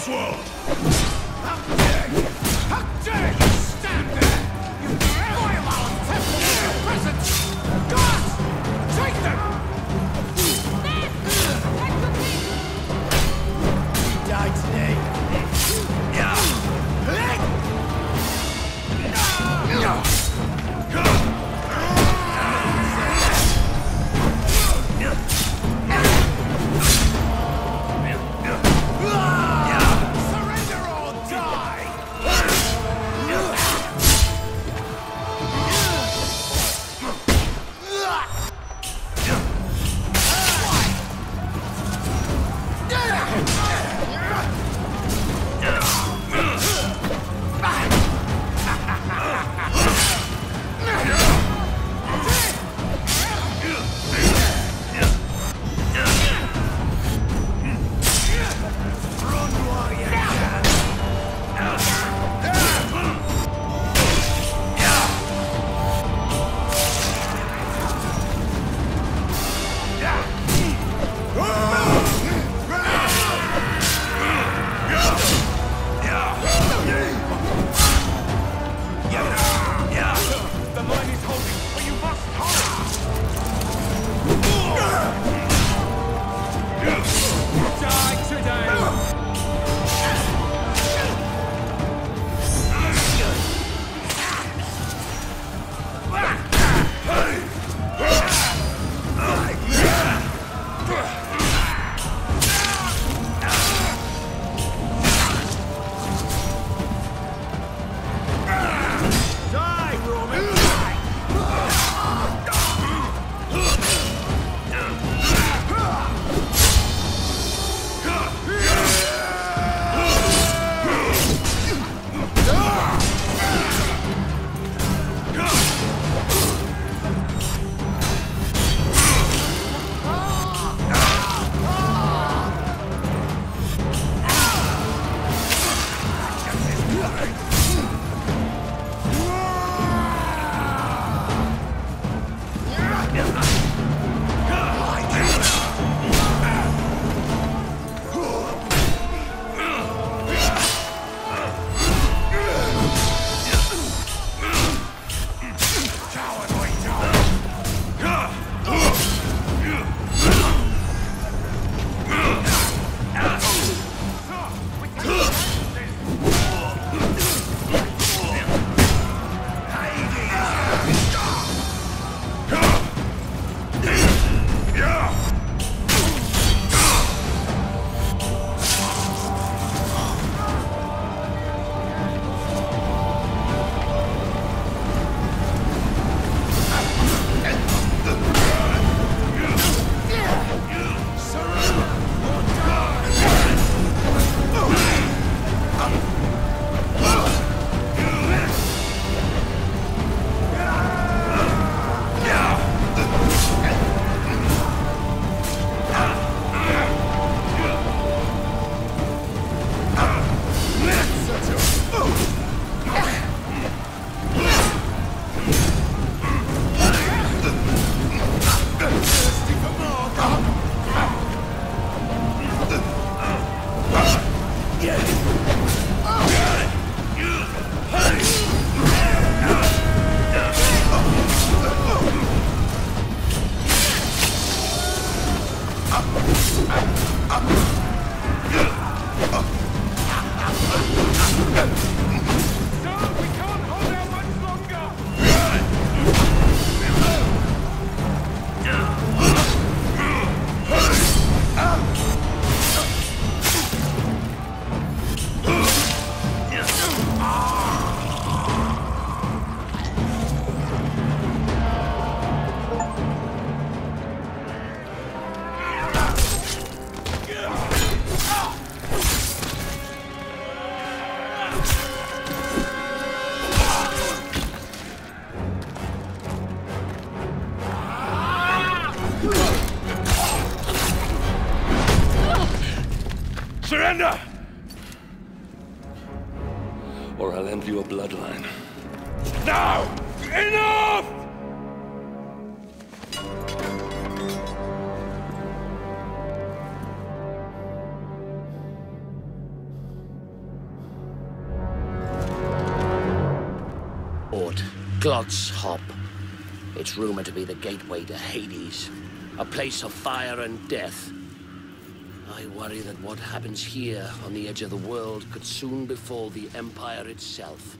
Oswald! We Or I'll end your bloodline. Now! Enough! Ord, Glotz Hop. It's rumored to be the gateway to Hades. A place of fire and death. I worry that what happens here on the edge of the world could soon befall the Empire itself.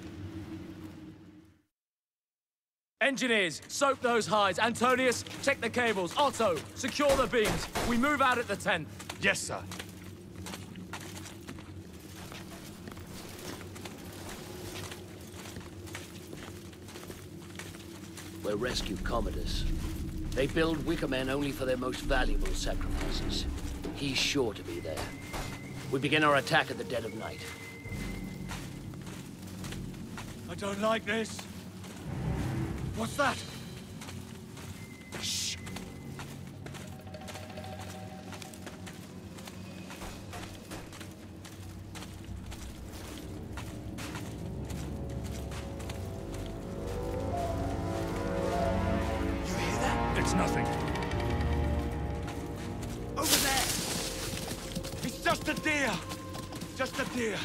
Engineers, soak those hides. Antonius, check the cables. Otto, secure the beams. We move out at the tent. Yes, sir. We're rescue Commodus. They build Wicker Men only for their most valuable sacrifices. He's sure to be there. We begin our attack at the dead of night. I don't like this. What's that? Shh. You hear that? It's nothing. Just a deer.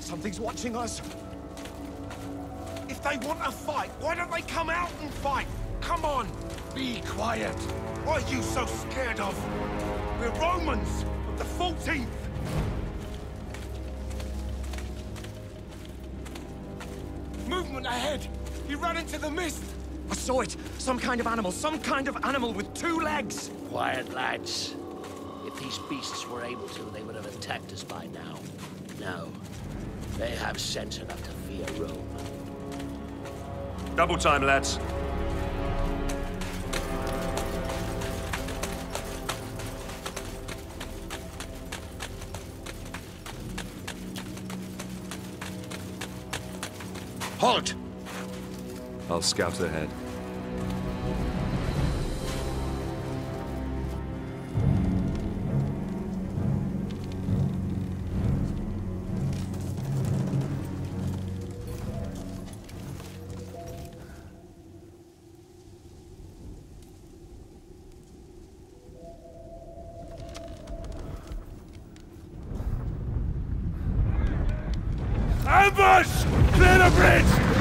Something's watching us. If they want a fight, why don't they come out and fight? Come on! Be quiet. What are you so scared of? We're Romans of the 14th! Movement ahead! He ran into the mist! I saw it. Some kind of animal. Some kind of animal with two legs. Quiet, lads. If these beasts were able to, they would have attacked us by now. No. They have sense enough to fear Rome. Double time, lads. Halt! I'll scout ahead. Ambush! Clear the bridge!